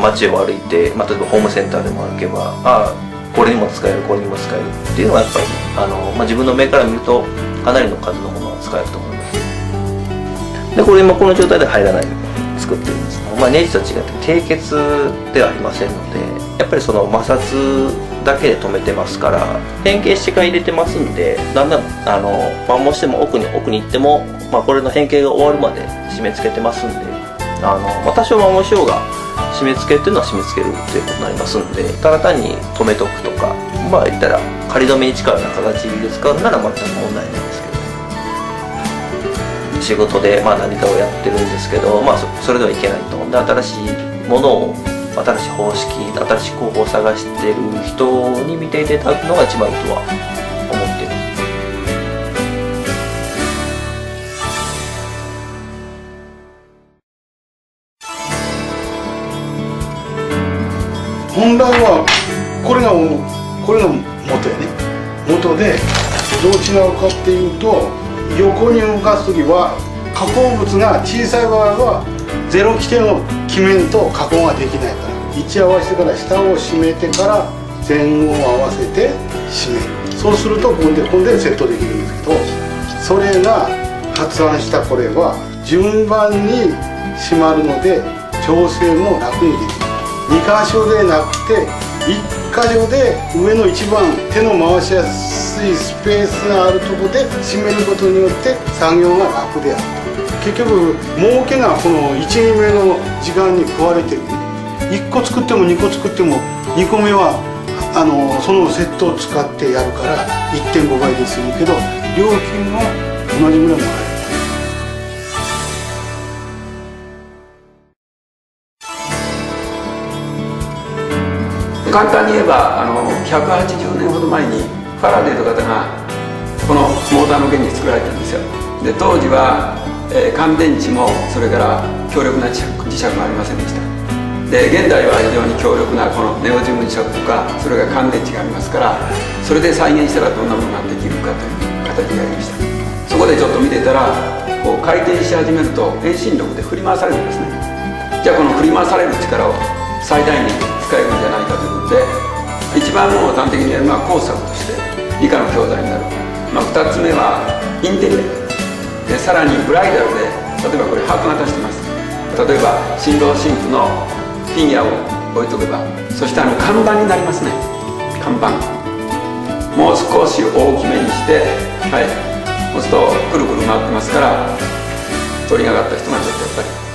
街を歩いて、まあ、例えばホームセンターでも歩けばああこれにも使えるこれにも使えるっていうのはやっぱりあの、まあ、自分の目から見るとかなりの数のものが使えると思います。でこれ今この状態で入らないように作ってるんです。まあ、ネジと違って低血ではありませんのでやっぱりその摩擦だけで止めてますから変形してから入れてますんでだんだんあの摩耗しても奥に奥に行っても、まあ、これの変形が終わるまで締め付けてますんであの、まあ、多少摩耗しようが締め付けっていうのは締め付けるっていうことになりますんでただ単に止めとくとかまあ言ったら仮止めに近いような形で使うなら全く問題ないですけど。仕事でまあ何かをやってるんですけど、まあ、それではいけないと。で新しいものを新しい方式新しい候補を探してる人に見ていただくのが一番いいとは本来はこれがこれが元やね。元でどう違うかっていうと横に動かす時は加工物が小さい場合はゼロ規定を決めんと加工ができないから位置合わせてから下を締めてから前後を合わせて締める。そうするとこんでこんでセットできるんですけどそれが発案したこれは順番に締まるので調整も楽にできる2箇所でなくて1箇所で上の一番手の回しやすいスペースがあるとこで締めることによって作業が楽である。結局儲けがこの12目の時間に食われてる。1個作っても2個作っても2個目はあのそのセットを使ってやるから1.5倍でするけど料金は同じぐらいもらえる。簡単に言えばあの180年ほど前にファラデーという方がこのモーターの原理作られてるんですよ。で当時は、えー、乾電池もそれから強力な磁石もありませんでした。で現代は非常に強力なこのネオジム磁石とかそれが乾電池がありますからそれで再現したらどんなものができるかという形になりました。そこでちょっと見てたらこう回転し始めると遠心力で振り回されるんですね。じゃあこの振り回される力を最大限使えるんじゃないかということで一番もう端的に言えば工作として理科の教材になる、まあ、2つ目はインテリア。でさらにブライダルで例えばこれハート型してます。例えば新郎新婦のフィギュアを置いとけばそしてあの看板になりますね。看板。もう少し大きめにしてはい。そうすとくるくる回ってますから鳥が上がった人がちょっとやっぱり。